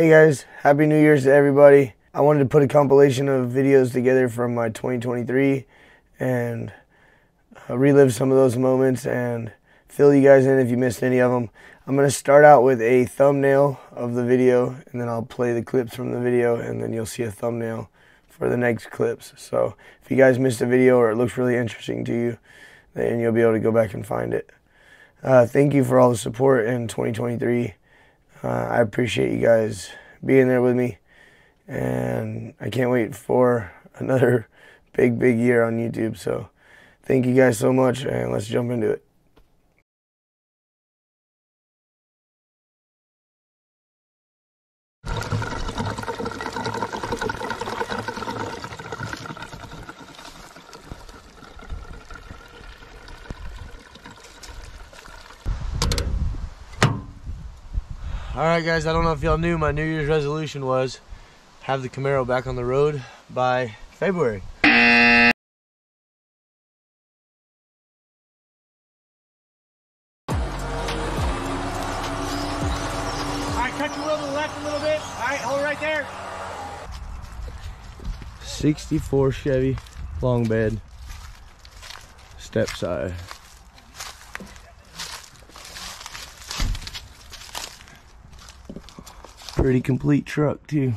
Hey guys, Happy New Year's to everybody. I wanted to put a compilation of videos together from my 2023 and uh, relive some of those moments and fill you guys in if you missed any of them. I'm going to start out with a thumbnail of the video and then I'll play the clips from the video and then you'll see a thumbnail for the next clips. So if you guys missed a video or it looks really interesting to you, then you'll be able to go back and find it. Uh, thank you for all the support in 2023. Uh, I appreciate you guys being there with me and I can't wait for another big, big year on YouTube. So thank you guys so much and let's jump into it. All right, guys, I don't know if y'all knew my New Year's resolution was have the Camaro back on the road by February. All right, cut your wheel to the left a little bit. All right, hold it right there. 64 Chevy long bed step side. Pretty complete truck too.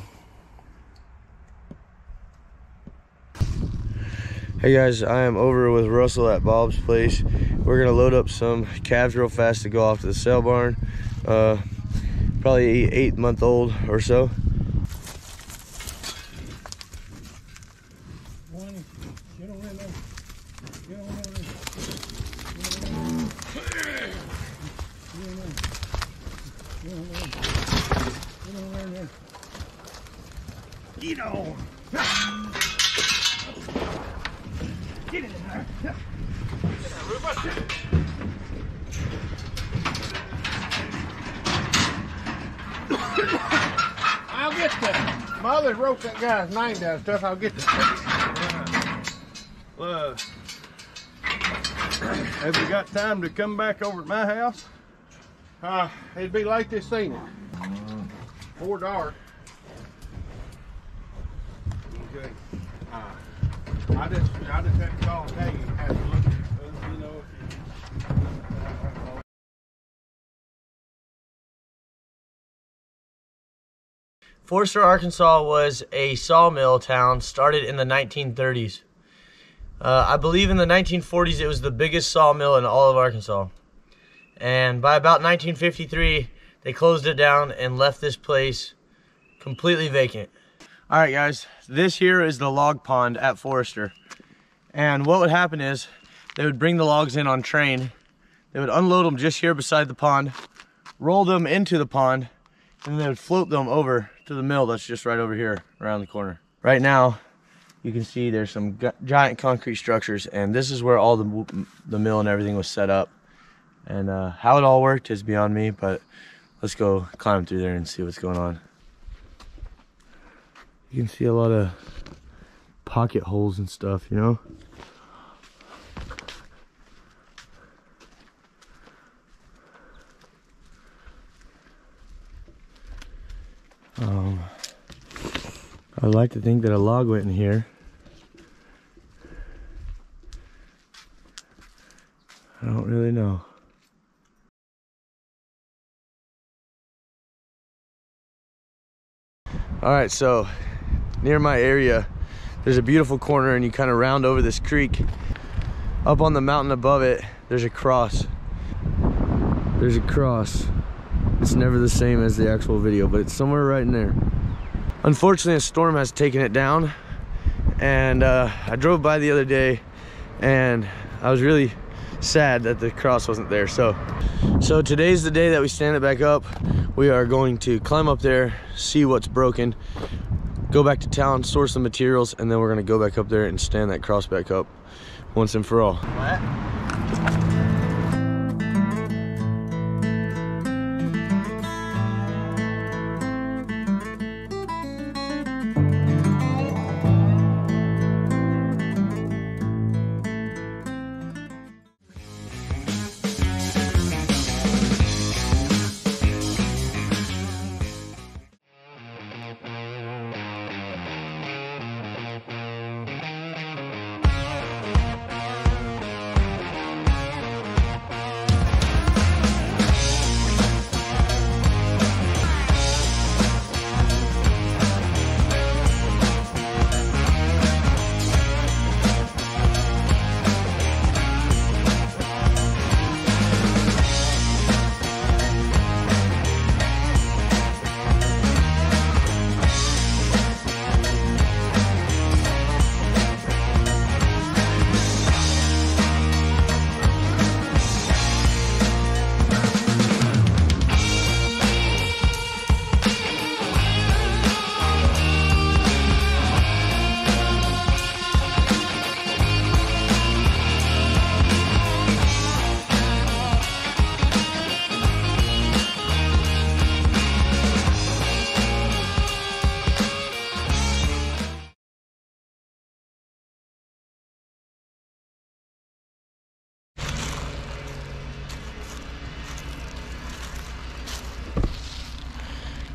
Hey guys, I am over with Russell at Bob's place. We're gonna load up some calves real fast to go off to the sale barn. Uh, probably eight, eight month old or so. Get on. Get in there. I'll get that. My other wrote that guy's name down stuff. I'll get that. Uh, have you got time to come back over at my house? Uh, it'd be late this evening. Or dark. Okay. Uh, I just, I just had to call and tell you. Have to look, uh, you know, if you, Forester, Arkansas was a sawmill town started in the 1930s. Uh, I believe in the 1940s it was the biggest sawmill in all of Arkansas. And by about 1953, they closed it down and left this place completely vacant. All right, guys, this here is the log pond at Forester. And what would happen is they would bring the logs in on train. They would unload them just here beside the pond, roll them into the pond, and then they would float them over to the mill that's just right over here around the corner. Right now, you can see there's some giant concrete structures, and this is where all the the mill and everything was set up. And uh, how it all worked is beyond me, but let's go climb through there and see what's going on. You can see a lot of pocket holes and stuff, you know. Um, I'd like to think that a log went in here. I don't really know. All right, so near my area, there's a beautiful corner and you kind of round over this creek. Up on the mountain above it, there's a cross. There's a cross. It's never the same as the actual video, but it's somewhere right in there. Unfortunately, a storm has taken it down. And uh, I drove by the other day and I was really sad that the cross wasn't there. So, so today's the day that we stand it back up. We are going to climb up there, see what's broken, go back to town, source some materials, and then we're gonna go back up there and stand that cross back up once and for all.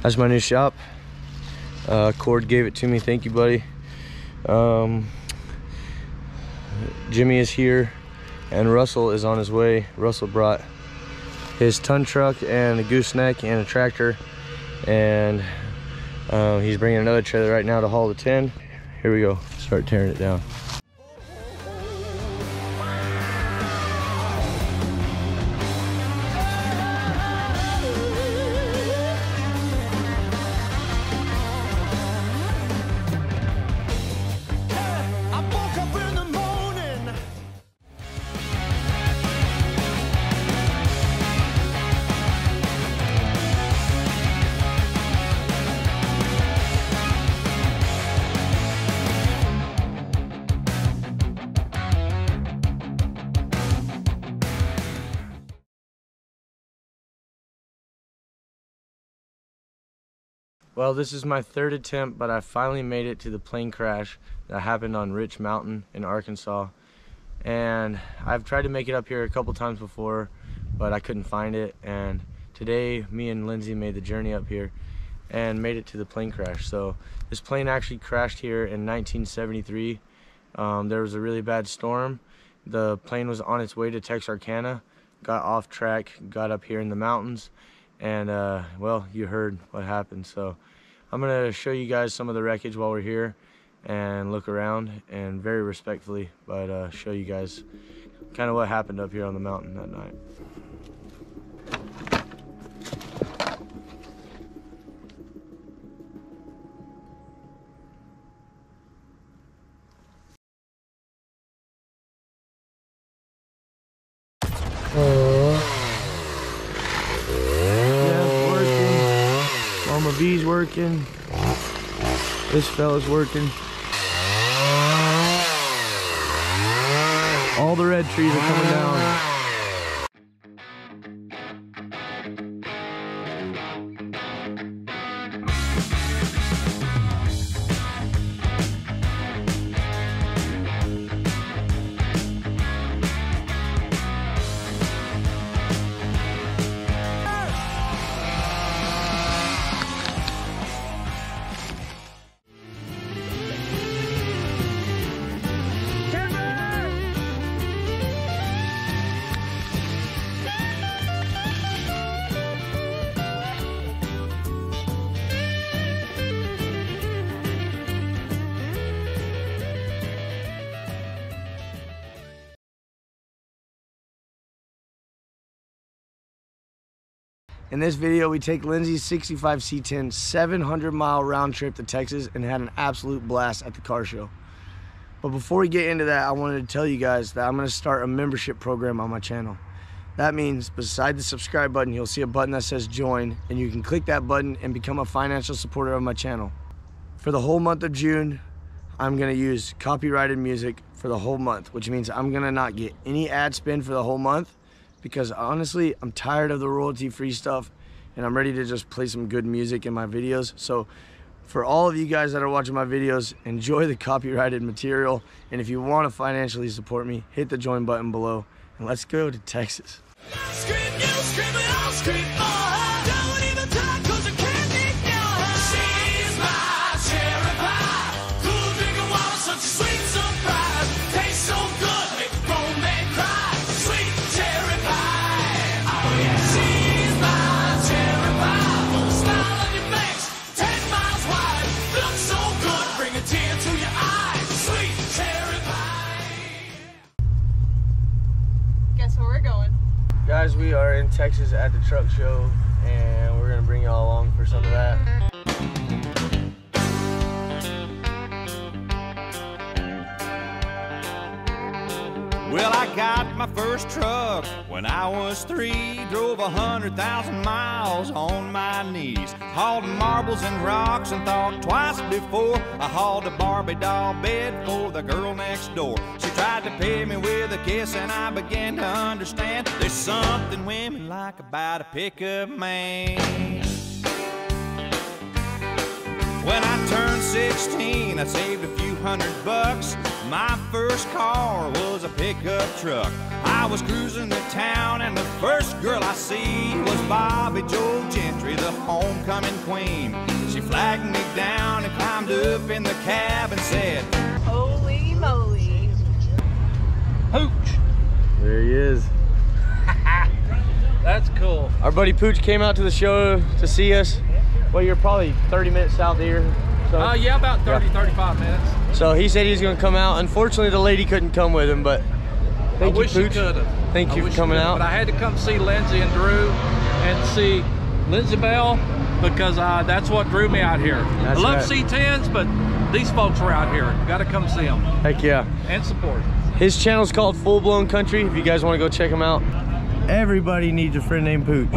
That's my new shop. Uh, Cord gave it to me. Thank you, buddy. Um, Jimmy is here, and Russell is on his way. Russell brought his ton truck and a gooseneck and a tractor, and uh, he's bringing another trailer right now to haul the tin. Here we go. Start tearing it down. Well, this is my third attempt, but I finally made it to the plane crash that happened on Rich Mountain in Arkansas. And I've tried to make it up here a couple times before, but I couldn't find it. And today, me and Lindsay made the journey up here and made it to the plane crash. So this plane actually crashed here in 1973. Um, there was a really bad storm. The plane was on its way to Texarkana, got off track, got up here in the mountains, and uh, well, you heard what happened. So I'm gonna show you guys some of the wreckage while we're here and look around and very respectfully, but uh, show you guys kind of what happened up here on the mountain that night. Yeah, it's working. Mama V's working. This fella's working. All the red trees are coming down. This video, we take Lindsay's 65 C10 700 mile round trip to Texas and had an absolute blast at the car show. But before we get into that, I wanted to tell you guys that I'm going to start a membership program on my channel. That means beside the subscribe button, you'll see a button that says join, and you can click that button and become a financial supporter of my channel. For the whole month of June, I'm going to use copyrighted music for the whole month, which means I'm going to not get any ad spend for the whole month because honestly, I'm tired of the royalty free stuff and I'm ready to just play some good music in my videos. So for all of you guys that are watching my videos, enjoy the copyrighted material. And if you want to financially support me, hit the join button below and let's go to Texas. Texas at the truck show and we're to bring y'all along for some of that. Well, I got my first truck when I was three. Drove a hundred thousand miles on my knees. Hauled marbles and rocks and thought twice before I hauled a Barbie doll bed for the girl next door. She tried to pay me with a kiss and I began to understand there's something women like about a pickup man. When I turned 16, I saved a few hundred bucks. My first car was a pickup truck. I was cruising the town, and the first girl I see was Bobby Joe Gentry, the homecoming queen. She flagged me down and climbed up in the cab and said, Holy moly. Hooch. There he is. That's cool. Our buddy Pooch came out to the show to see us. Well, you're probably 30 minutes south of here. So, Uh, yeah, about 30, 35 minutes. so he said he was going to come out. Unfortunately, the lady couldn't come with him, but thank I you, wish you Pooch. could have. Thank you for coming out. But I had to come see Lindsay and Drew and see Lindsay Bell because uh, that's what drew me out here. That's I love right. C10s, but these folks were out here. Got to come see them Heck yeah. and support. His channel's called Full Blown Country. If you guys want to go check him out. Everybody needs a friend named Pooch.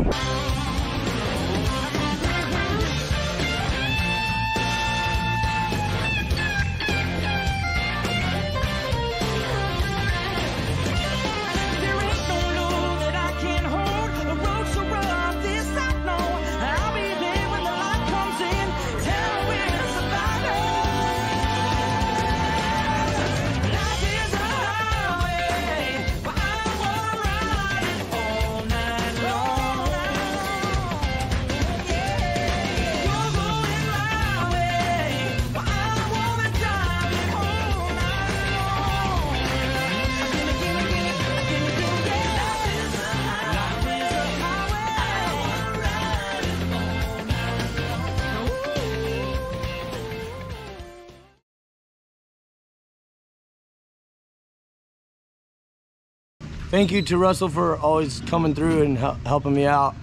Thank you to Russell for always coming through and hel- helping me out.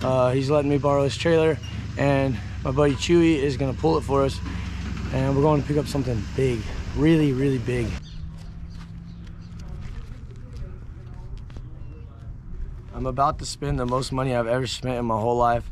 Uh, he's letting me borrow his trailer, and my buddy Chewy is gonna pull it for us. And we're going to pick up something big, really, really big. I'm about to spend the most money I've ever spent in my whole life.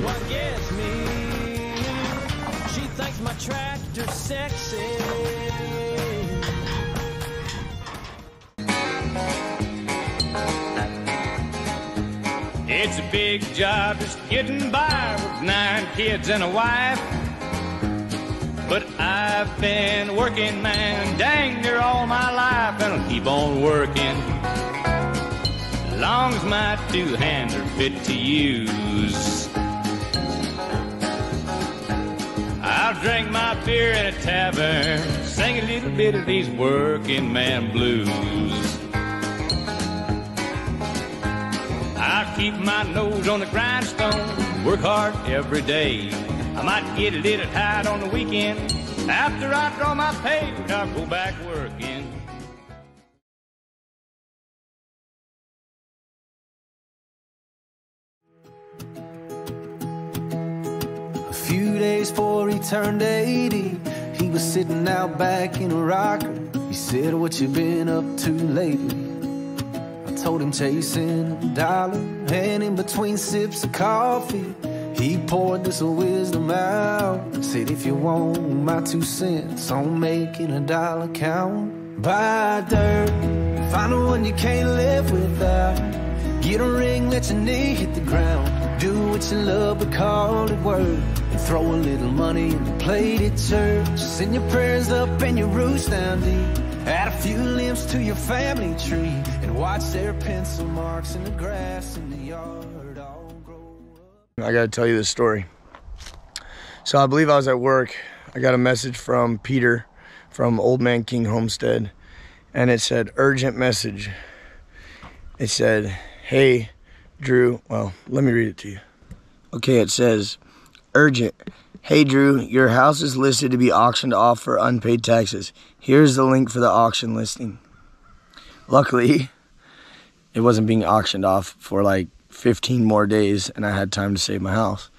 What gets me. She thinks my tractor's sexy. It's a big job just getting by with nine kids and a wife. But I've been working, man, dang near all my life, and I'll keep on working. Long as my two hands are fit to use. Drink my beer in a tavern, sing a little bit of these working man blues. I'll keep my nose on the grindstone, work hard every day. I might get a little tired on the weekend. After I draw my pay, I'll go back working. Days before he turned 80, he was sitting out back in a rocker. He said, What you been up to lately? I told him chasing a dollar, and in between sips of coffee, he poured this wisdom out. Said, If you want my two cents on making a dollar count, buy dirt, find the one you can't live without. Get a ring, let your knee hit the ground. Do what you love, but call it work. And throw a little money in the plate at church. Send your prayers up and your roots down deep. Add a few limbs to your family tree. And watch their pencil marks in the grass in the yard. I gotta tell you this story. So I believe I was at work. I got a message from Peter from Old Man King Homestead, and it said urgent message. It said, "Hey, Drew." Well, let me read it to you. Okay, it says, "Urgent. Hey, Drew, your house is listed to be auctioned off for unpaid taxes. Here's the link for the auction listing." Luckily, it wasn't being auctioned off for like 15 more days, and I had time to save my house.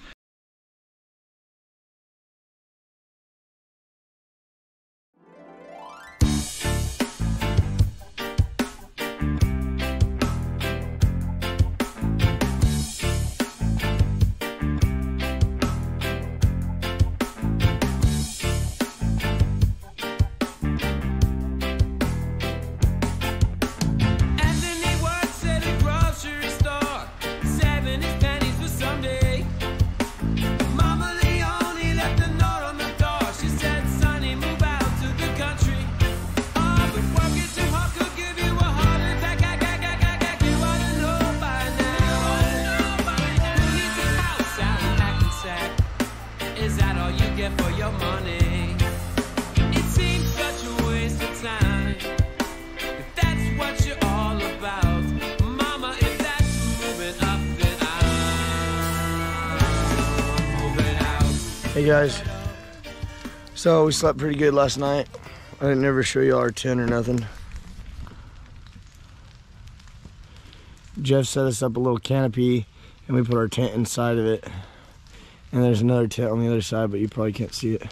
Hey guys. So we slept pretty good last night. I didn't never show you our tent or nothing. Jeff set us up a little canopy and we put our tent inside of it. And there's another tent on the other side, but you probably can't see it.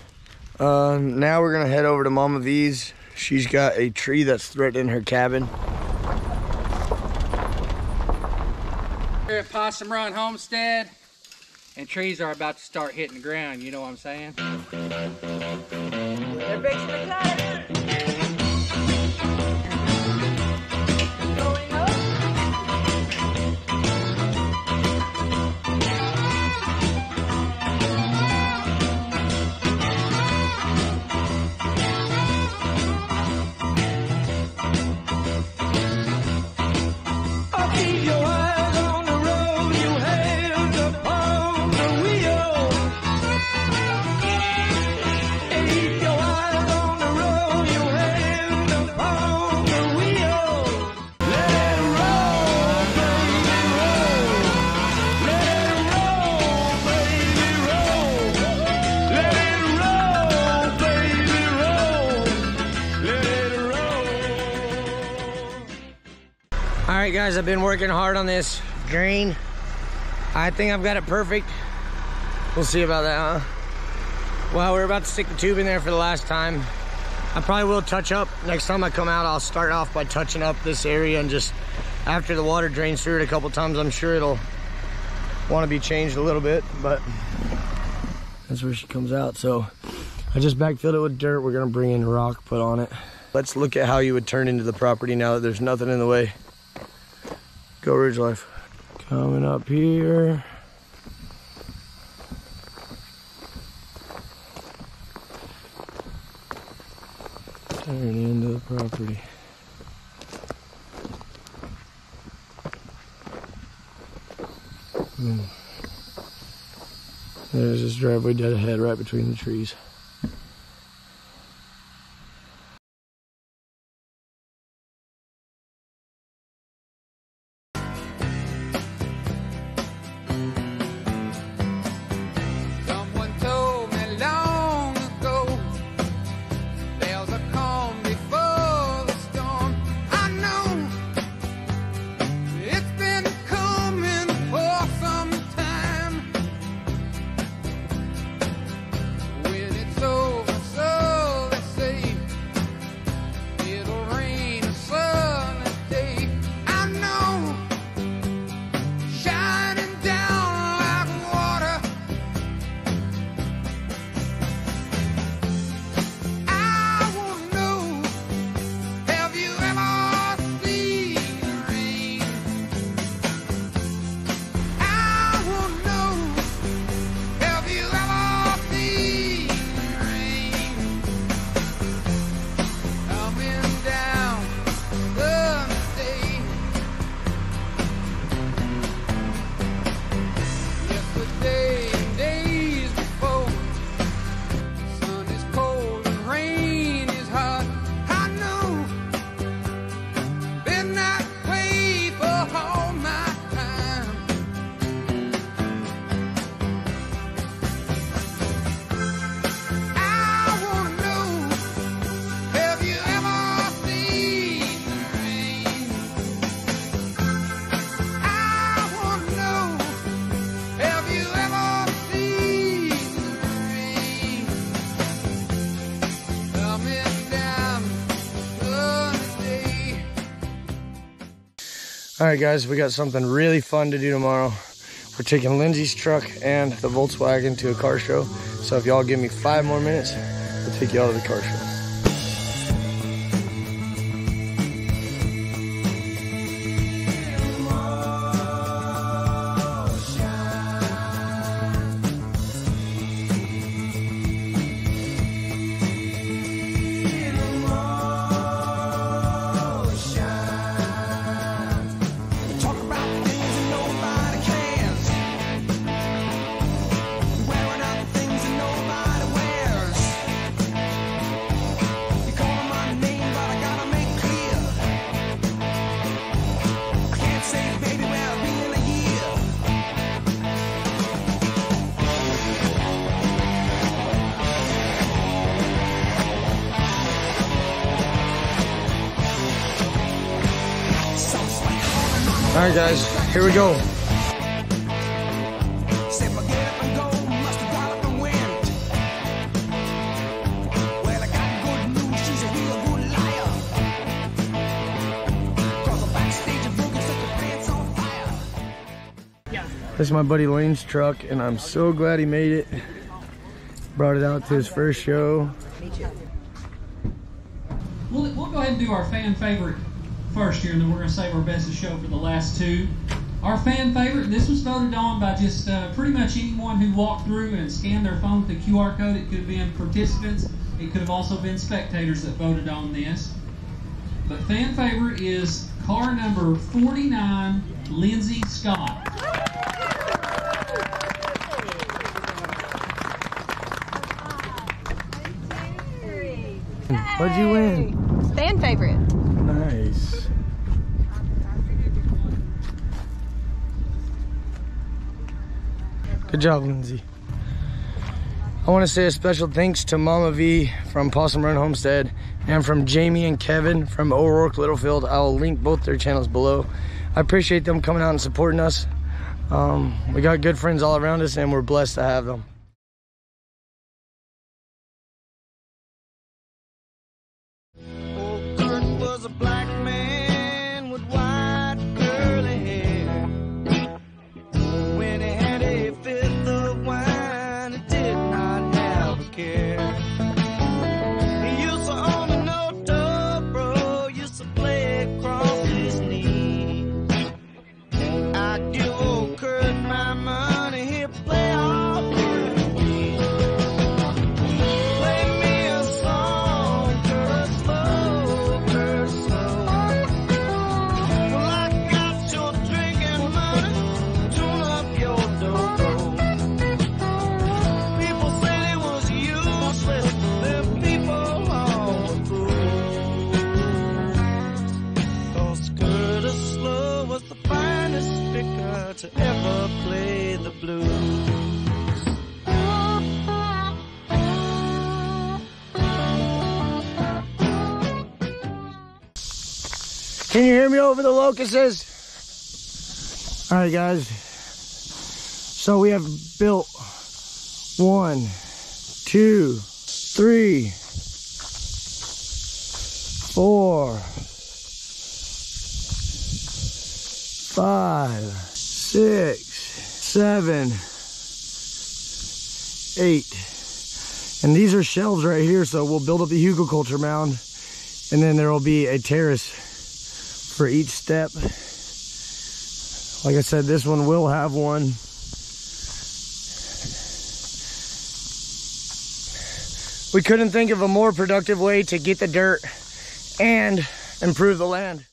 Uh, now we're gonna head over to Mama V's. She's got a tree that's threatening her cabin. Here at Possum Run Homestead, and trees are about to start hitting the ground, you know what I'm saying? Guys, I've been working hard on this green. I think I've got it perfect. We'll see about that, huh? Well, we're about to stick the tube in there for the last time. I probably will touch up. Next time I come out, I'll start off by touching up this area and just after the water drains through it a couple times, I'm sure it'll want to be changed a little bit, but that's where she comes out. So I just backfilled it with dirt. We're gonna bring in rock, put on it. Let's look at how you would turn into the property now that there's nothing in the way. Go Ridge Life. Coming up here. Turn into the property. Boom. There's this driveway dead ahead right between the trees. All right, guys, we got something really fun to do tomorrow. We're taking Lindsay's truck and the Volkswagen to a car show. So if y'all give me five more minutes, we'll take y'all to the car. Set guys, here we go. This is my buddy Lane's truck, and I'm so glad he made it. Brought it out to his first show. We'll, we'll go ahead and do our fan favorite first here, and then we're going to save our best of show for the last two. Our fan favorite, this was voted on by just uh, pretty much anyone who walked through and scanned their phone with the QR code. It could have been participants, it could have also been spectators that voted on this. But fan favorite is car number 49, Lindsay Scott. What'd you win? Fan favorite. Good job, Lindsay. I want to say a special thanks to Mama V from Possum Run Homestead and from Jamie and Kevin from O'Rourke Littlefield. I will link both their channels below. I appreciate them coming out and supporting us. Um, we got good friends all around us and we're blessed to have them. Can you hear me over the locusts? All right, guys. So we have built one, two, three, four, five, six, seven, eight. And these are shelves right here, so we'll build up the hugelkultur mound, and then there will be a terrace for each step. Like I said, this one will have one. We couldn't think of a more productive way to get the dirt and improve the land.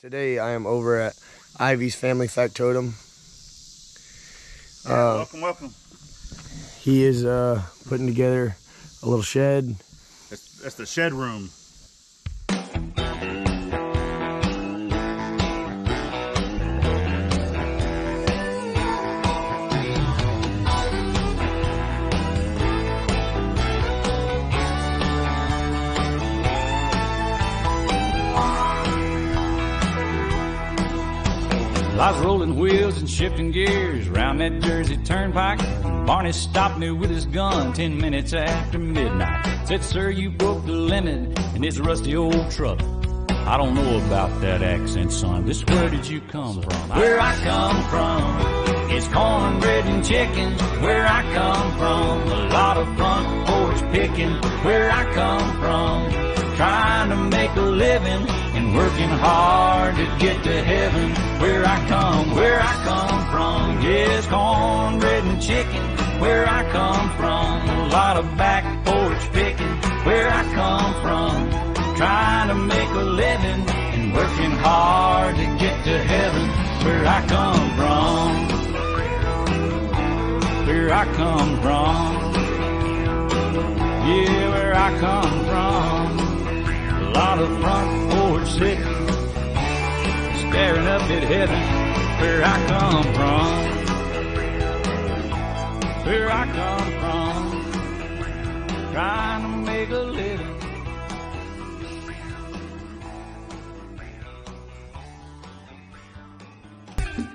Today I am over at Ivey's Family Factotum. Yeah, Uh, welcome, welcome. he is uh, putting together a little shed. That's, the shed room. I rolling wheels and shifting gears round that Jersey turnpike. Barney stopped me with his gun ten minutes after midnight. Said, sir, you broke the limit in this rusty old truck. I don't know about that accent, son. Just where did you come from? Where I come from is cornbread and chicken. Where I come from, a lot of front porch picking. Where I come from, trying to make a living and working hard to get to heaven. Where I come, where I come from, yes, cornbread and chicken. Where I come from, a lot of back porch picking. Where I come from, trying to make a living and working hard to get to heaven. Where I come from, where I come from, yeah, where I come from. A lot of front porch sitting, staring up at heaven. Where I come from, where I come from, trying to make a living.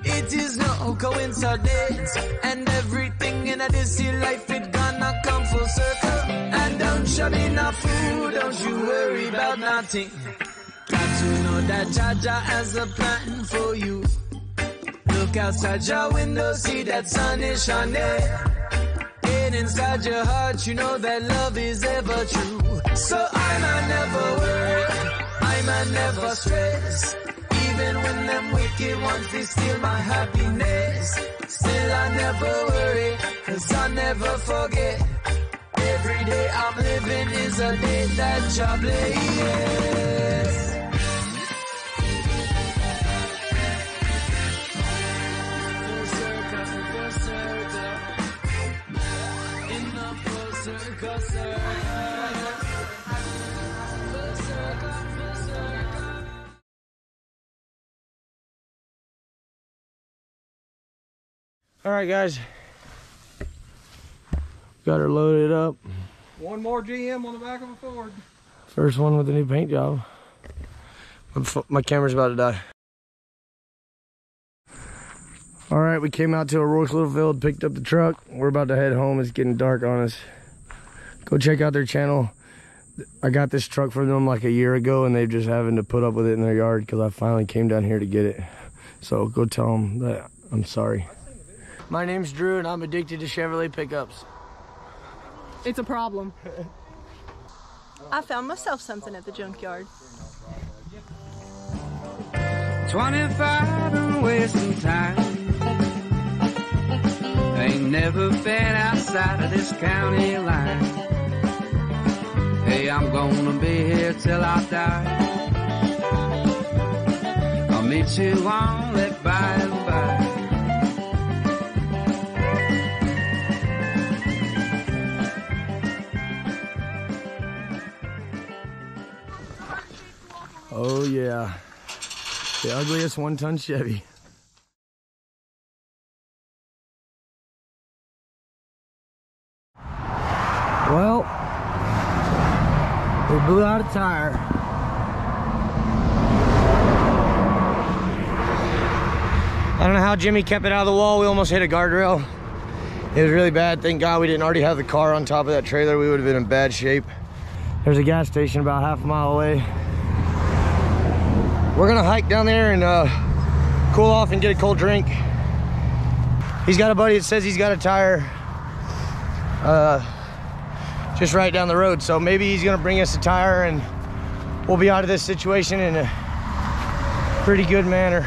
It is no coincidence, and everything in a dizzy life it gonna come full circle. And don't you be no fool, don't you worry about nothing. Got to know that Jaja has a plan for you. Look outside your window, see that sun is shining. And inside your heart, you know that love is ever true. So I might never worry, I might never stress. Even when them wicked ones, they steal my happiness. Still I never worry, cause I never forget. Every day I'm living is a day that you're blessed. All right, guys. Got her loaded up. One more GM on the back of a Ford. First one with a new paint job. My My camera's about to die. All right, we came out to O'Rourke's Littlefield, picked up the truck. We're about to head home. It's getting dark on us. Go check out their channel. I got this truck from them like a year ago, and they've just having to put up with it in their yard because I finally came down here to get it. So go tell them that I'm sorry. My name's Drew, and I'm addicted to Chevrolet pickups. It's a problem. I found myself something at the junkyard. 25 and wasting time. Ain't never been outside of this county line. Hey, I'm gonna be here till I die. I'll meet you on that by and by. Oh yeah, the ugliest one-ton Chevy. Well, we blew out a tire. I don't know how Jimmy kept it out of the wall. We almost hit a guardrail. It was really bad. Thank God we didn't already have the car on top of that trailer. We would have been in bad shape. There's a gas station about half a mile away. We're gonna hike down there and uh, cool off and get a cold drink. He's got a buddy that says he's got a tire uh, just right down the road. So maybe he's gonna bring us a tire and we'll be out of this situation in a pretty good manner.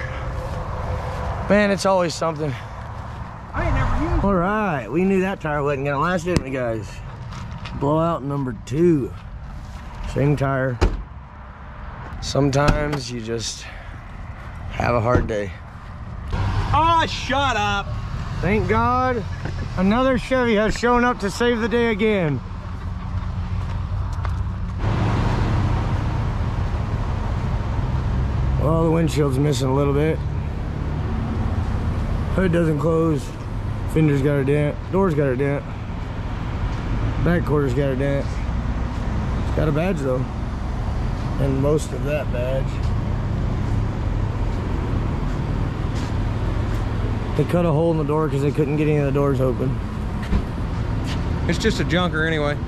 Man, it's always something. I ain't never used All right, we knew that tire wasn't gonna last, didn't we guys? Blowout number two. Same tire. Sometimes you just have a hard day. Oh, shut up. Thank God, another Chevy has shown up to save the day again. The windshield's missing a little bit. Hood doesn't close. Fender's got a dent. Door's got a dent. Back quarter's got a dent. It's got a badge though. And most of that badge. They cut a hole in the door because they couldn't get any of the doors open. It's just a junker anyway.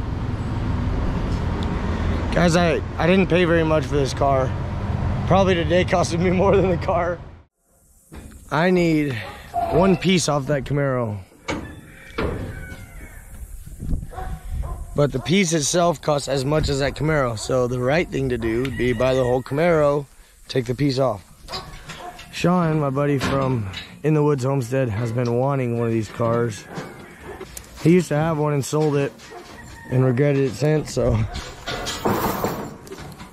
Guys, I, I didn't pay very much for this car. Probably today costed me more than the car. I need one piece off that Camaro. But the piece itself costs as much as that Camaro. So the right thing to do would be buy the whole Camaro, take the piece off. Sean, my buddy from In the Woods Homestead, has been wanting one of these cars. He used to have one and sold it and regretted it since, so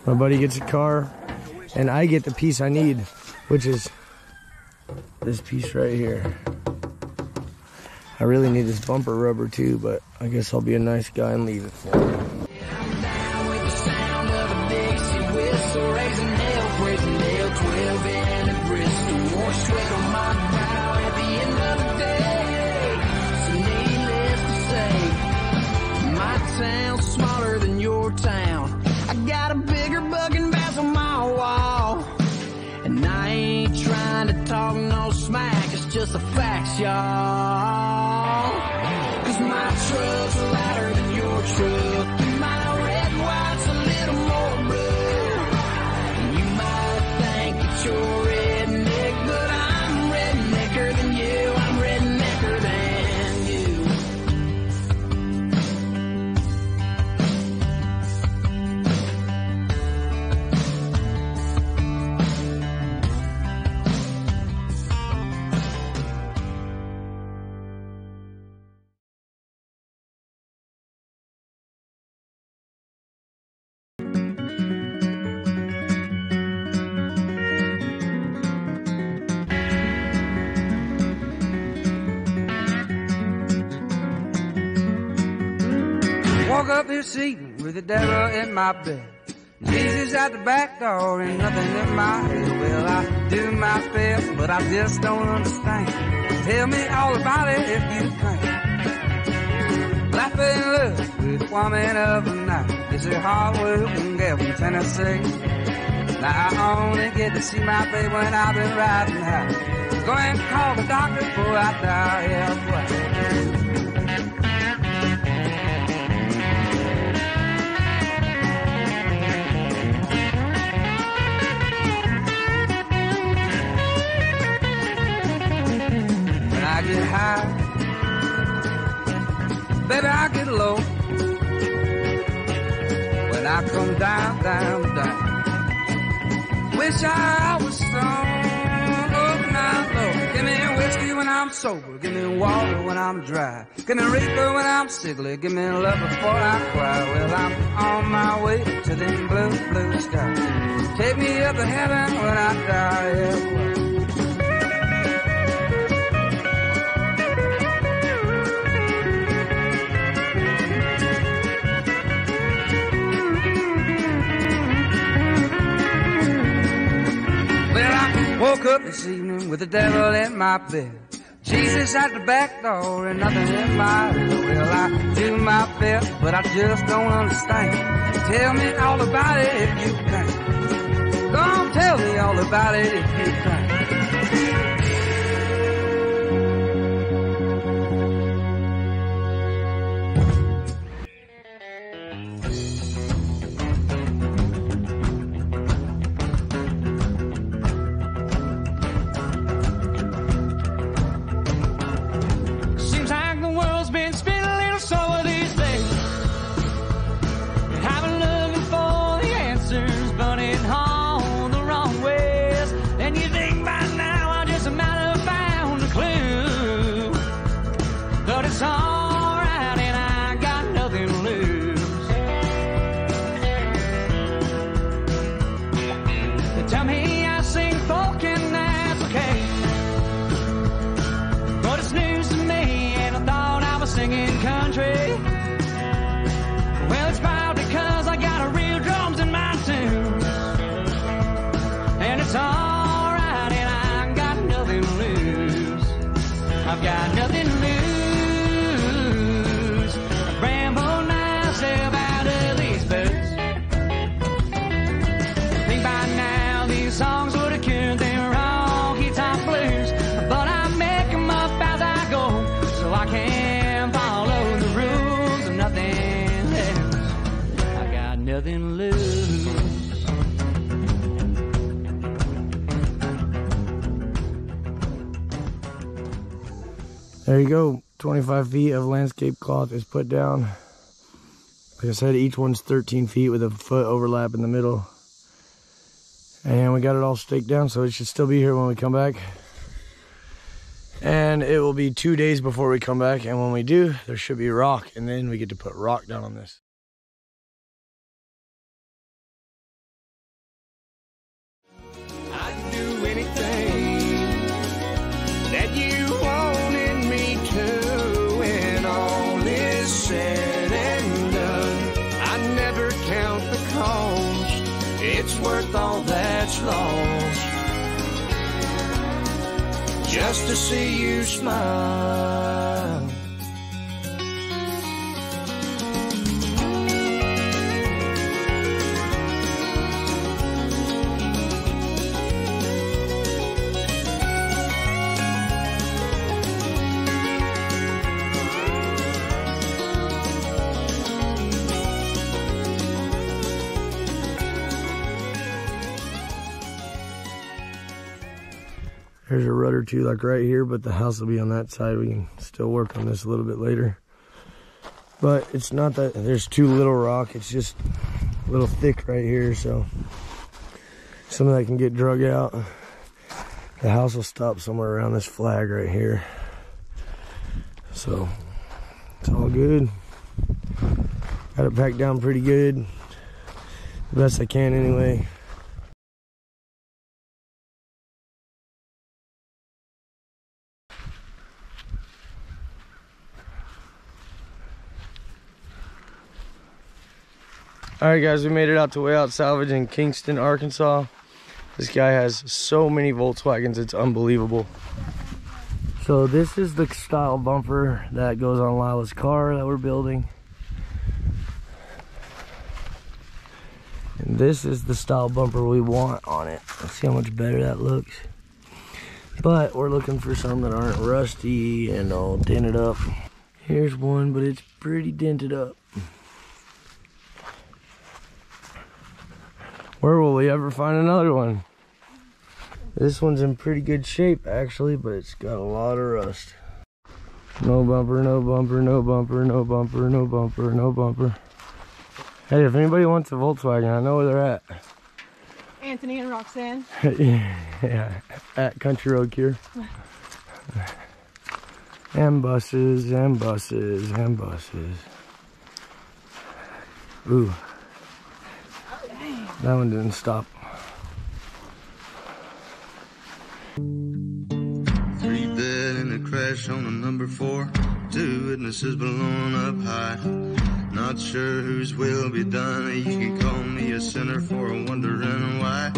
my buddy gets a car and I get the piece I need, which is this piece right here. I really need this bumper rubber too, but I guess I'll be a nice guy and leave it for him. The devil in my bed. Jesus at the back door and nothing in my head. Well, I do my best, but I just don't understand. Tell me all about it if you can. Life in love with woman of the night. Is a hard working gal from Tennessee. Now I only get to see my baby when I've been riding high. Go and call the doctor before I die. Yeah, boy. I get high, baby, I get low. When I come down, down, down. Wish I was strong, oh, not low. Give me whiskey when I'm sober. Give me water when I'm dry. Give me reefer when I'm sickly. Give me love before I cry. Well, I'm on my way to them blue, blue skies. Take me up to heaven when I die. Yeah, woke up this evening with the devil in my bed. Jesus at the back door and nothing in my head. Well, I do my best, but I just don't understand. Tell me all about it if you can. On, tell me all about it if you can. There you go. 25 feet of landscape cloth is put down. Like I said, each one's 13 feet with a foot overlap in the middle. And we got it all staked down, so it should still be here when we come back. And it will be two days before we come back. And when we do, there should be rock. And then we get to put rock down on this. Just to see you smile. There's a rudder too, like right here, but the house will be on that side. We can still work on this a little bit later. But it's not that there's too little rock. It's just a little thick right here, so some of that can get drug out. The house will stop somewhere around this flag right here. So it's all good. Got it packed down pretty good. The best I can anyway. All right, guys, we made it out to Way Out Salvage in Kingston, Arkansas. This guy has so many Volkswagens, it's unbelievable. So this is the style bumper that goes on Lila's car that we're building. And this is the style bumper we want on it. Let's see how much better that looks. But we're looking for some that aren't rusty and all dented up. Here's one, but it's pretty dented up. Where will we ever find another one? This one's in pretty good shape actually, but it's got a lot of rust. No bumper, no bumper, no bumper, no bumper, no bumper, no bumper. Hey, if anybody wants a Volkswagen, I know where they're at. Anthony and Roxanne. yeah, at Country Road Cure. And buses, and buses, and buses. Ooh. That one didn't stop. Three dead in a crash on a number four. Two witnesses blown up high. Not sure whose will be done. You can call me a sinner for wondering why.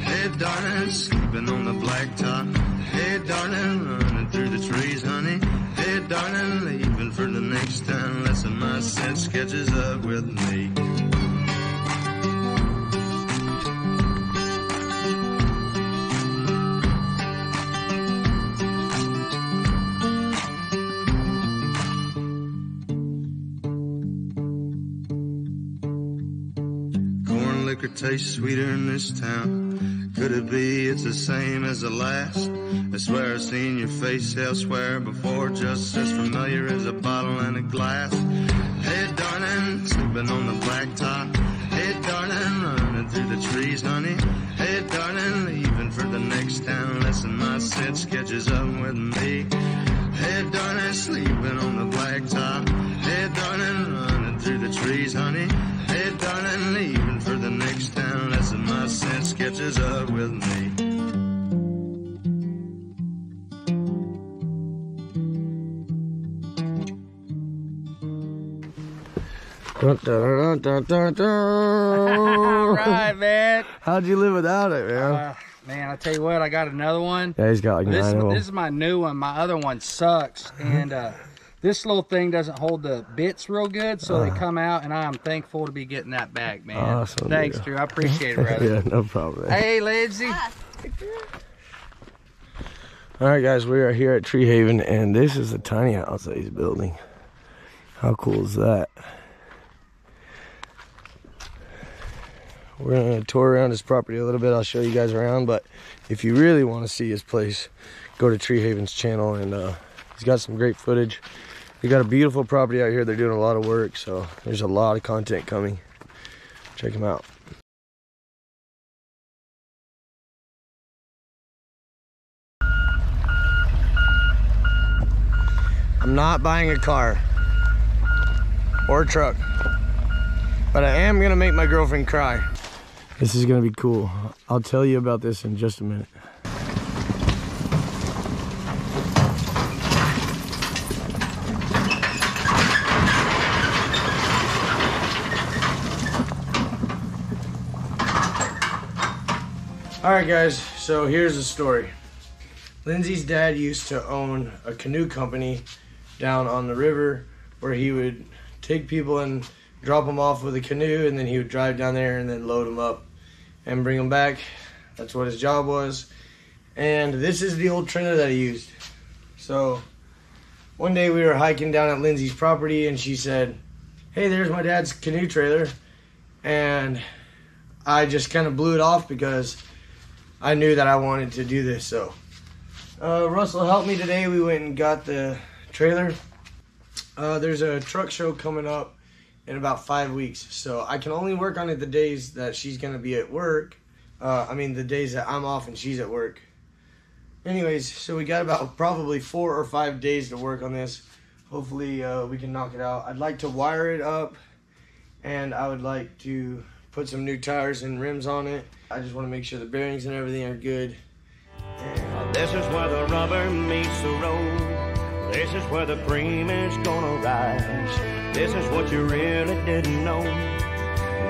Hey, darling, sleeping on the blacktop. Hey, darling, running through the trees, honey. Hey, darling, leaving for the next town. Lesson my set sketches up with me. Tastes sweeter in this town. Could it be it's the same as the last? I swear I've seen your face elsewhere before, just as familiar as a bottle and a glass. Hey, darling, sleeping on the blacktop. Hey, darling, running through the trees, honey. Hey, darling, leaving for the next town. Lesson my set sketches up with me. Hey, darling, sleeping on the blacktop. Hey, darling, running through the trees, honey. Hey, darling, leaving for the next town. Lesson my set sketches up with me. Dun, dun, dun, dun, dun, dun. All right, man. How'd you live without it, man? Uh, man, I tell you what, I got another one. Yeah, he's got like this, nine of them. this is my new one. My other one sucks, and uh, this little thing doesn't hold the bits real good, so they Uh. come out, and I am thankful to be getting that back, man. Awesome, Thanks, dude. Drew. I appreciate it, brother. yeah, no problem. man. Hey, Lindsay. All right, guys, we are here at Tree Haven, and this is the tiny house that he's building. How cool is that? We're gonna tour around his property a little bit. I'll show you guys around, but if you really want to see his place, go to Tree Haven's channel, and uh, he's got some great footage. We got a beautiful property out here. They're doing a lot of work, so there's a lot of content coming. Check him out. I'm not buying a car or a truck, but I am gonna make my girlfriend cry. This is gonna be cool. I'll tell you about this in just a minute. All right, guys, so here's the story. Lindsay's dad used to own a canoe company down on the river where he would take people and drop them off with a canoe and then he would drive down there and then load them up and bring them back. That's what his job was. And this is the old trailer that he used. So one day we were hiking down at Lindsay's property and she said, Hey, there's my dad's canoe trailer. And I just kind of blew it off because I knew that I wanted to do this. So Uh, Russell helped me today. We went and got the trailer. Uh, there's a truck show coming up in about five weeks, so I can only work on it the days that she's gonna be at work. Uh, I mean, the days that I'm off and she's at work. Anyways, so we got about probably four or five days to work on this. Hopefully, uh, we can knock it out. I'd like to wire it up, and I would like to put some new tires and rims on it. I just want to make sure the bearings and everything are good. This is where the rubber meets the road. This is where the cream is gonna rise. This is what you really didn't know.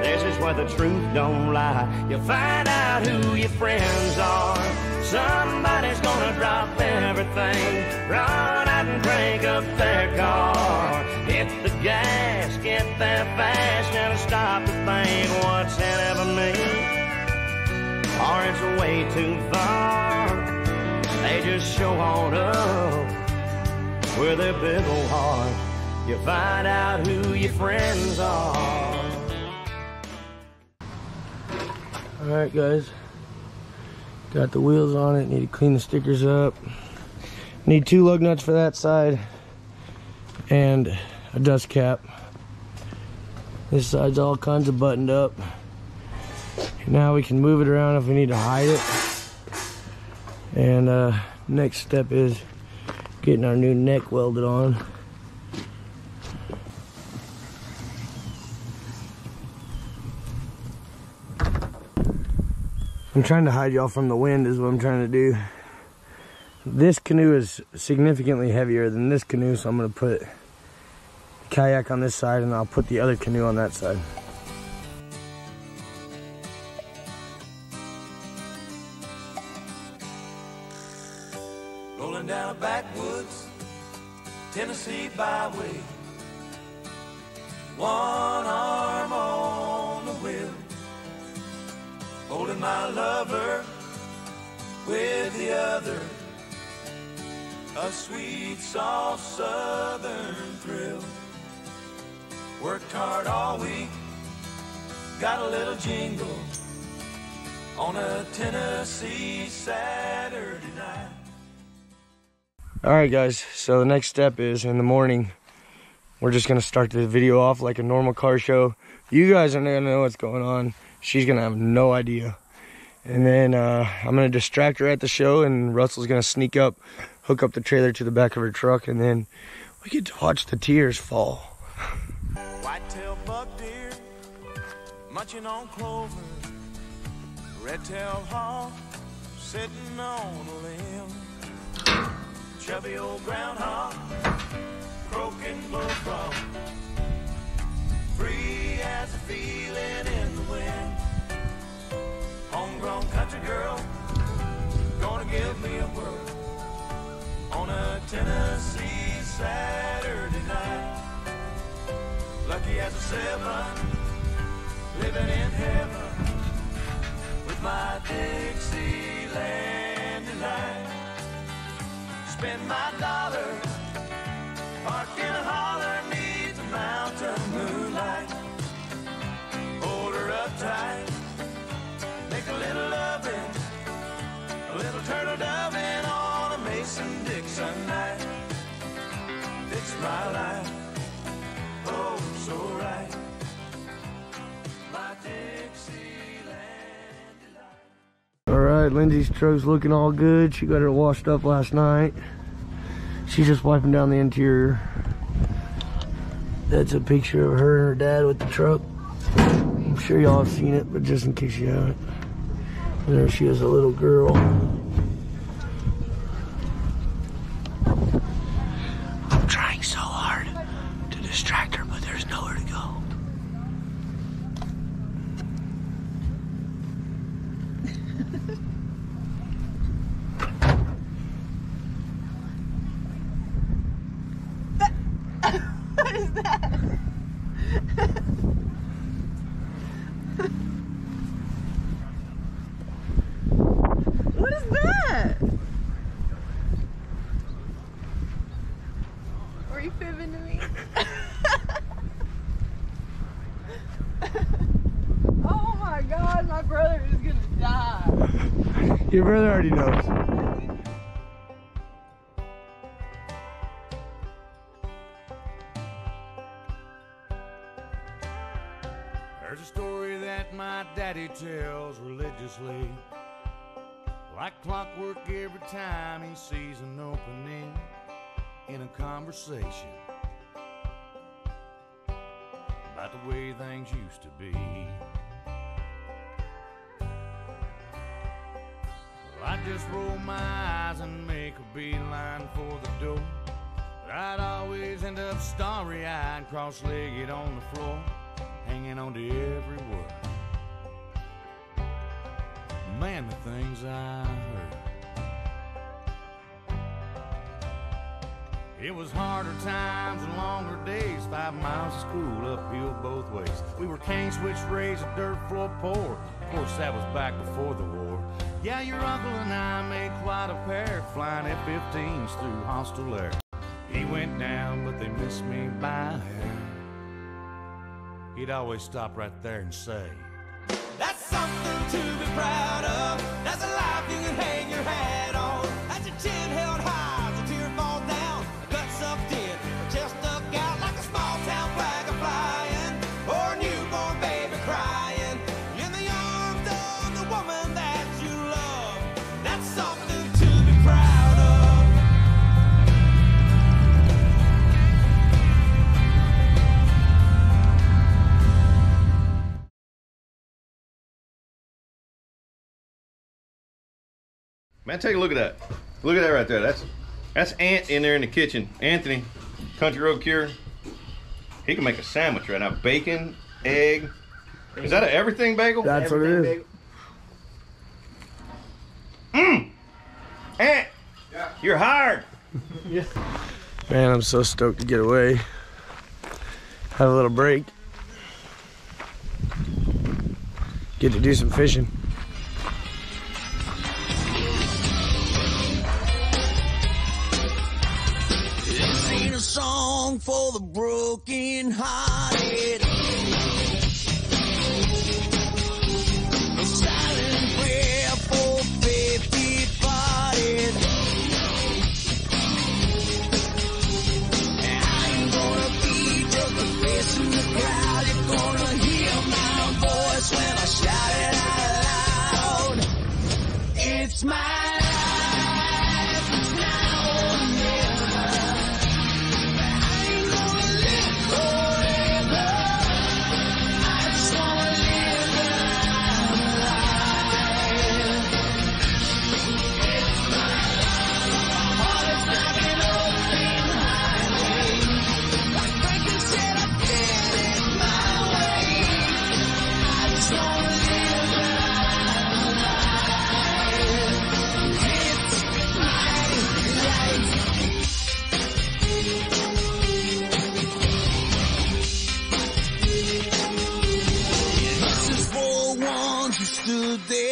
This is where the truth don't lie. You find out who your friends are. Somebody's gonna drop everything. Run out and crank up their car. Hit the gas, get there fast, and stop to think what's it for me. Or it's way too far. They just show on up with their big old heart. You find out who your friends are. Alright guys, got the wheels on it, need to clean the stickers up. Need two lug nuts for that side and a dust cap. This side's all kinds of buttoned up. Now we can move it around if we need to hide it. And uh, next step is getting our new neck welded on. I'm trying to hide y'all from the wind is what I'm trying to do. This canoe is significantly heavier than this canoe, so I'm gonna put kayak on this side and I'll put the other canoe on that side. Rolling down a backwoods Tennessee byway. One arm on the wheel, holding my lover with the other. A sweet, soft southern thrill. Worked hard all week, got a little jingle on a Tennessee Saturday night. Alright guys, so the next step is in the morning, we're just gonna start the video off like a normal car show. You guys are gonna know what's going on. She's gonna have no idea. And then uh, I'm gonna distract her at the show and Russell's gonna sneak up, hook up the trailer to the back of her truck, and then we get to watch the tears fall. munching on clover. Red-tailed hawk, sitting on a limb. Chubby old groundhog, croaking bullfrog. Free as a feeling in the wind. Homegrown country girl, gonna give me a whirl on a Tennessee Saturday night. Lucky as a seven, living in heaven with my Dixieland delight. Spend my dollar, park in a holler, neath the mountain moonlight. Hold her up tight, make a little loving, a little turtle doving on a Mason Dixon night. Fix my life, oh so right. Dixieland. Alright, Lindsay's truck's looking all good. She got her washed up last night. She's just wiping down the interior. That's a picture of her and her dad with the truck. I'm sure y'all have seen it, but just in case you haven't. There she is, a little girl. I'm trying so hard to distract her, but there's nowhere to go. What is that? what is that? Were you fibbing to me? oh my god, my brother is gonna die. Your brother already knows. Conversation about the way things used to be. Well, I just roll my eyes and make a beeline for the door. But I'd always end up starry eyed, cross legged on the floor, hanging on to every word. Man, the things I heard. It was harder times and longer days, five miles of school uphill both ways. We were cane switch raised, a dirt floor poor. Of course, that was back before the war. Yeah, your uncle and I made quite a pair, flying F-15s through hostile air. He went down, but they missed me by hair. He'd always stop right there and say, That's something to be proud of. That's a life you can hang your hat Man, take a look at that. Look at that right there. That's that's Ant in there in the kitchen. Anthony, Country Road Cure. He can make a sandwich right now. Bacon, egg. Is that an everything bagel? That's what it is. Mmm. Ant, you're hired. yeah. Man, I'm so stoked to get away. Have a little break. Get to do some fishing. For the broken hearted.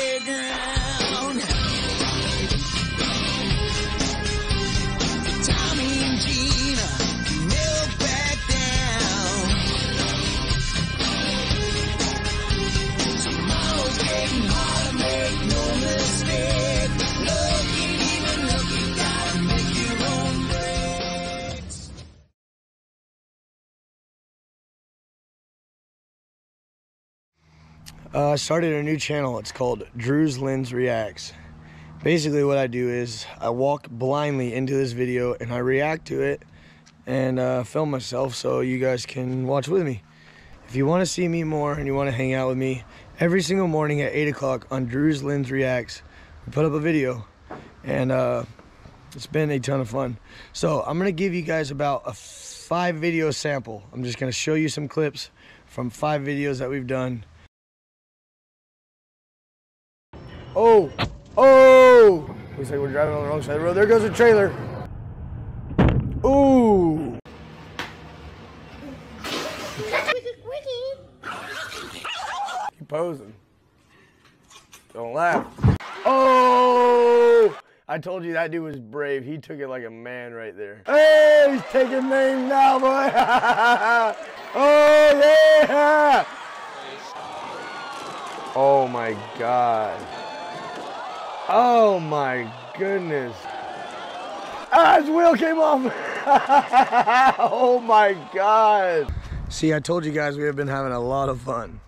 Stood Uh, I started a new channel. It's called Drew's Lens Reacts. Basically, what I do is I walk blindly into this video and I react to it and uh, film myself so you guys can watch with me. If you want to see me more and you want to hang out with me, every single morning at 8 o'clock on Drew's Lens Reacts, we put up a video and uh, it's been a ton of fun. So I'm going to give you guys about a five video sample. I'm just going to show you some clips from five videos that we've done. Oh, oh! Looks like we're driving on the wrong side of the road. There goes a trailer. Ooh! Keep posing. Don't laugh. Oh! I told you that dude was brave. He took it like a man right there. Hey, he's taking names now, boy. oh, yeah! Oh, my God. Oh, my goodness. His wheel came off. oh, my God. See, I told you guys we have been having a lot of fun.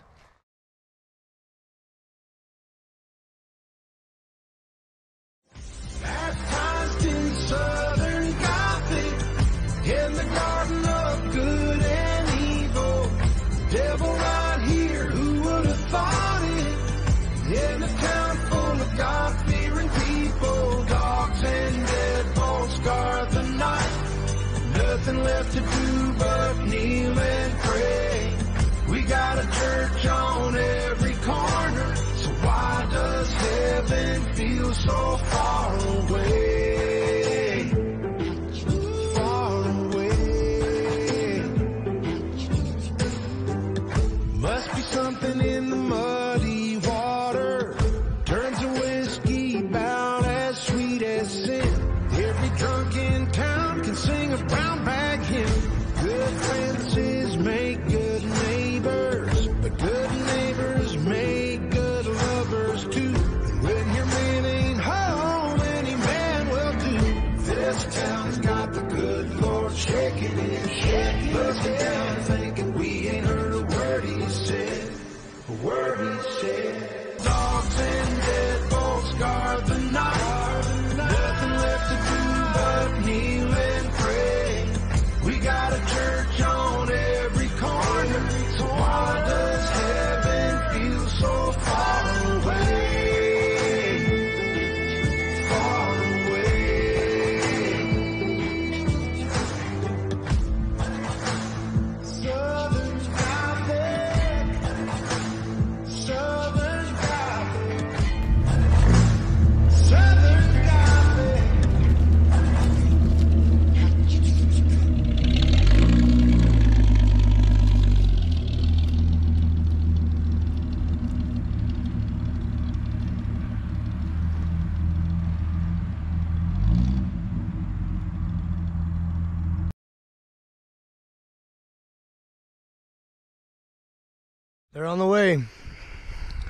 They're on the way.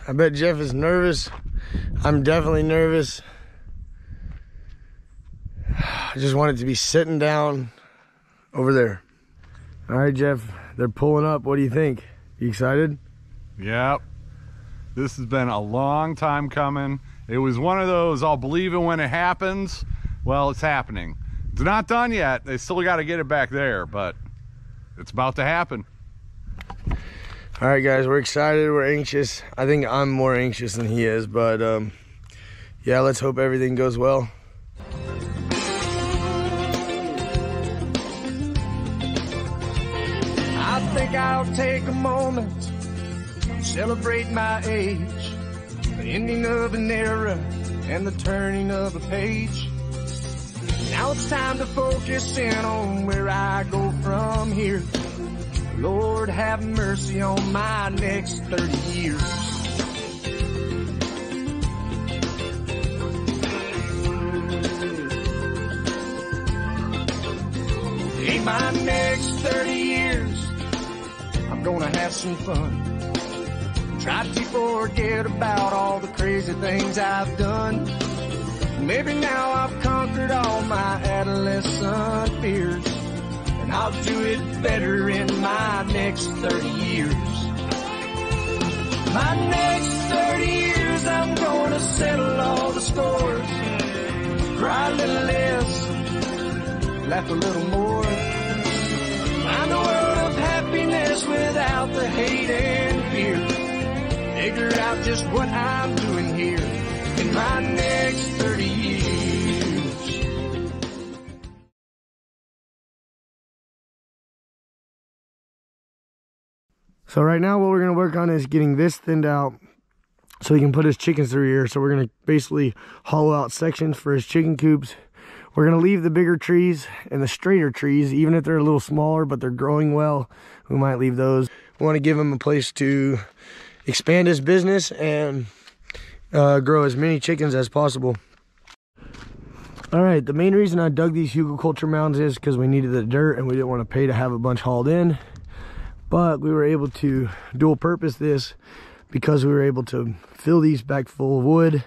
I bet Jeff is nervous. I'm definitely nervous. I just want it to be sitting down over there. All right, Jeff, they're pulling up. What do you think? You excited? Yep. This has been a long time coming. It was one of those I'll believe it when it happens. Well, it's happening. It's not done yet. They still got to get it back there, but it's about to happen. All right, guys, we're excited. We're anxious. I think I'm more anxious than he is, but um, yeah, let's hope everything goes well. I think I'll take a moment, celebrate my age, the ending of an era and the turning of a page. Now it's time to focus in on where I go from here. Lord have mercy on my next 30 years. In my next 30 years, I'm gonna have some fun. Try to forget about all the crazy things I've done. Maybe now I've conquered all my adolescent fears. And I'll do it better in my next 30 years. My next 30 years, I'm gonna settle all the scores. Cry a little less, laugh a little more. Find a world of happiness without the hate and fear. Figure out just what I'm doing here in my next 30 years. So right now what we're gonna work on is getting this thinned out so he can put his chickens through here. So we're gonna basically hollow out sections for his chicken coops. We're gonna leave the bigger trees and the straighter trees, even if they're a little smaller, but they're growing well, we might leave those. We wanna give him a place to expand his business and uh, grow as many chickens as possible. All right, the main reason I dug these hugelkultur mounds is because we needed the dirt and we didn't want to pay to have a bunch hauled in. But we were able to dual purpose this because we were able to fill these back full of wood,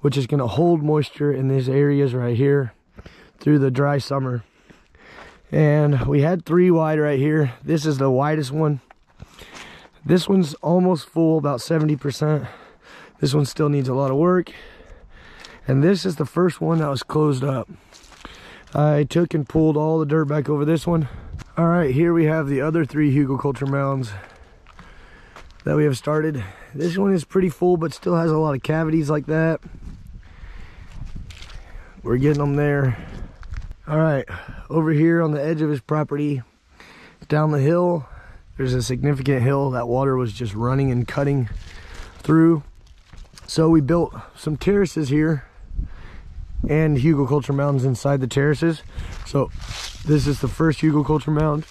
which is going to hold moisture in these areas right here through the dry summer. And we had three wide right here. This is the widest one. This one's almost full, about 70%. This one still needs a lot of work. And this is the first one that was closed up. I took and pulled all the dirt back over this one. All right, here we have the other three Hugo hugelkultur mounds that we have started. This one is pretty full, but still has a lot of cavities like that. We're getting them there. All right, over here on the edge of his property, down the hill, there's a significant hill that water was just running and cutting through. So we built some terraces here and Hugo hugelkultur mounds inside the terraces. So this is the first Hugo hugelkultur mound.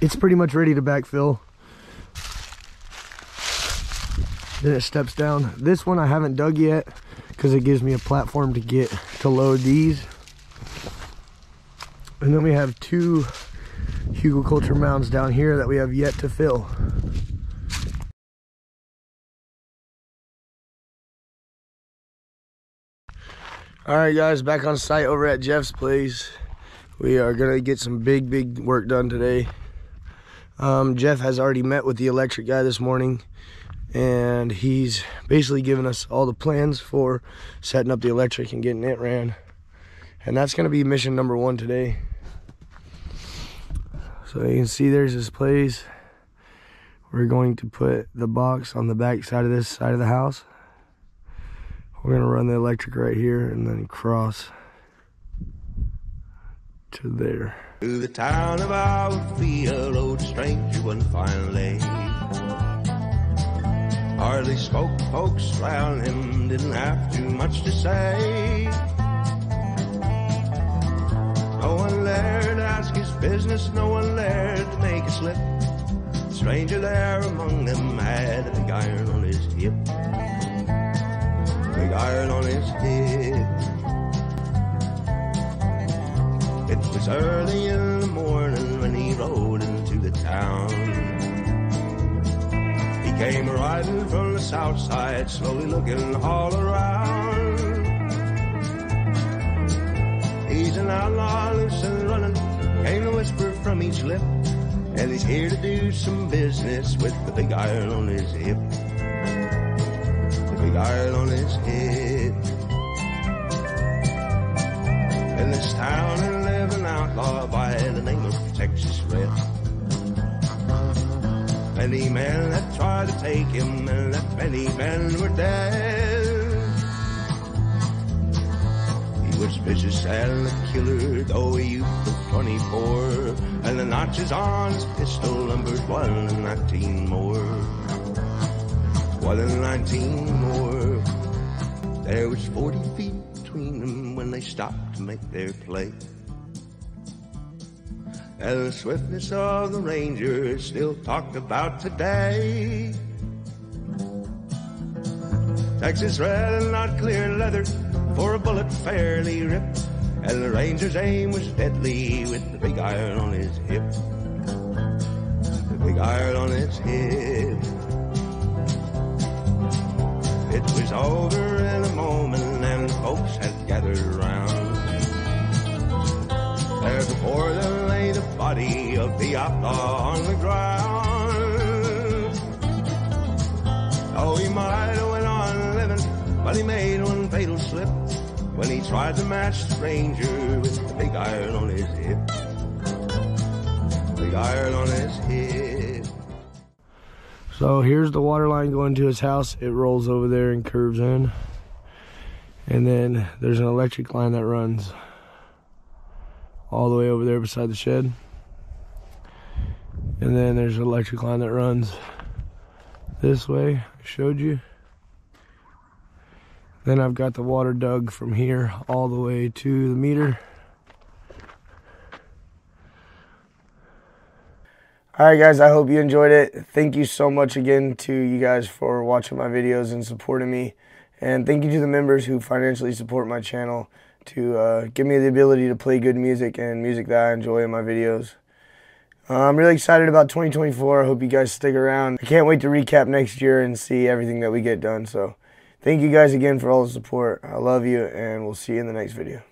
It's pretty much ready to backfill. Then it steps down. This one I haven't dug yet because it gives me a platform to get to load these. And then we have two Hugo hugelkultur mounds down here that we have yet to fill. All right, guys, back on site over at Jeff's place. We are gonna get some big, big work done today. Um, Jeff has already met with the electric guy this morning, and he's basically given us all the plans for setting up the electric and getting it ran. And that's to be mission number one today. So you can see there's this place. We're going to put the box on the back side of this side of the house. We're to run the electric right here and then cross to there. To the town of Agua Fria, old stranger one finally. Hardly spoke, folks round him didn't have too much to say. No one there to ask his business, no one there to make a slip. The Stranger there among them had a big iron on his hip. Big iron on his hip. It was early in the morning when he rode into the town. He came riding from the south side, slowly looking all around. He's an outlaw, loose and running, came a whisper from each lip. And he's here to do some business with the big iron on his hip. Big iron on his hip. In this town and live an outlaw by the name of Texas Red. Many men that tried to take him and that many men were dead. He was vicious and a killer, though a youth of 24. And the notches on his pistol numbered one and nineteen more. And nineteen more. There was 40 feet between them when they stopped to make their play. And the swiftness of the Ranger is still talked about today. Texas Red and not clear leather for a bullet fairly ripped. And the Ranger's aim was deadly with the big iron on his hip. The big iron on his hip. It was over in a moment and folks had gathered around. There before them lay the body of the outlaw on the ground. Oh, he might have went on living, but he made one fatal slip when he tried to match the stranger with the big iron on his hip. Big iron on his hip. So here's the water line going to his house. It rolls over there and curves in. And then there's an electric line that runs all the way over there beside the shed. And then there's an electric line that runs this way. I showed you. Then I've got the water dug from here all the way to the meter. All right, guys, I hope you enjoyed it. Thank you so much again to you guys for watching my videos and supporting me. And thank you to the members who financially support my channel to uh, give me the ability to play good music and music that I enjoy in my videos. Uh, I'm really excited about 2024. I hope you guys stick around. I can't wait to recap next year and see everything that we get done. So thank you guys again for all the support. I love you, and we'll see you in the next video.